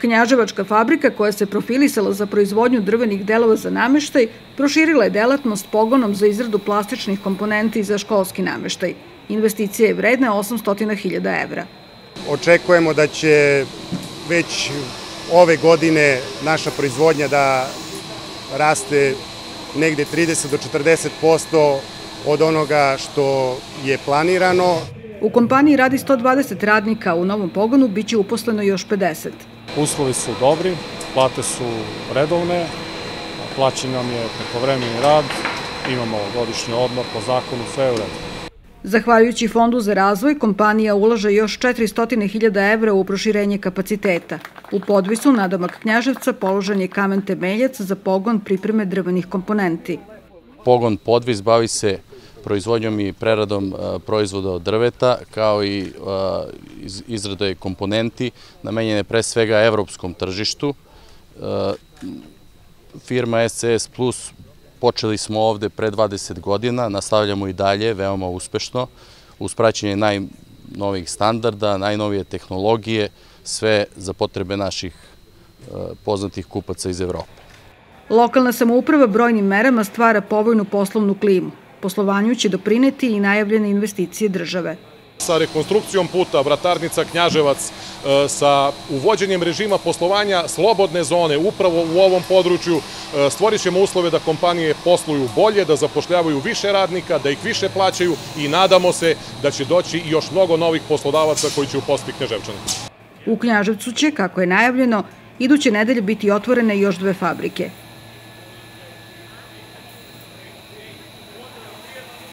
Knjaževačka fabrika koja se profilisala za proizvodnju drvenih delova za nameštaj proširila je delatnost pogonom za izradu plastičnih komponenti za školski nameštaj. Investicija je vredna 800.000 evra. Očekujemo da će već ove godine naša proizvodnja da raste negde 30 do 40% od onoga što je planirano. U kompaniji radi 120 radnika, u novom pogonu biće uposleno još 50. Uslovi su dobri, plate su redovne, plaćen nam je prekovremeni rad, imamo godišnji odmor po zakonu, sve je u redu. Zahvaljujući Fondu za razvoj, kompanija ulaže još 400.000 evra u proširenje kapaciteta. U podvisu na domak Knjaževca položen je kamen temeljac za pogon pripreme drvenih komponenti. Pogon podvis bavi se proizvodnjom i preradom proizvoda od drveta, kao i izrade komponenti namenjene pre svega evropskom tržištu. Firma SCS Plus počeli smo ovde pre 20 godina, nastavljamo i dalje, veoma uspešno, uz praćenje najnovijih standarda, najnovije tehnologije, sve za potrebe naših poznatih kupaca iz Evrope. Lokalna samouprava brojnim merama stvara povojnu poslovnu klimu. Poslovanju će doprineti i najavljene investicije države. Sa rekonstrukcijom puta Vratarnica Knjaževac, e, sa uvođenjem režima poslovanja slobodne zone upravo u ovom području e, stvorit ćemo uslove da kompanije posluju bolje, da zapošljavaju više radnika, da ih više plaćaju i nadamo se da će doći još mnogo novih poslodavaca koji će uposliti Knjaževčane. U Knjaževcu će, kako je najavljeno, iduće nedelje biti otvorene još dve fabrike –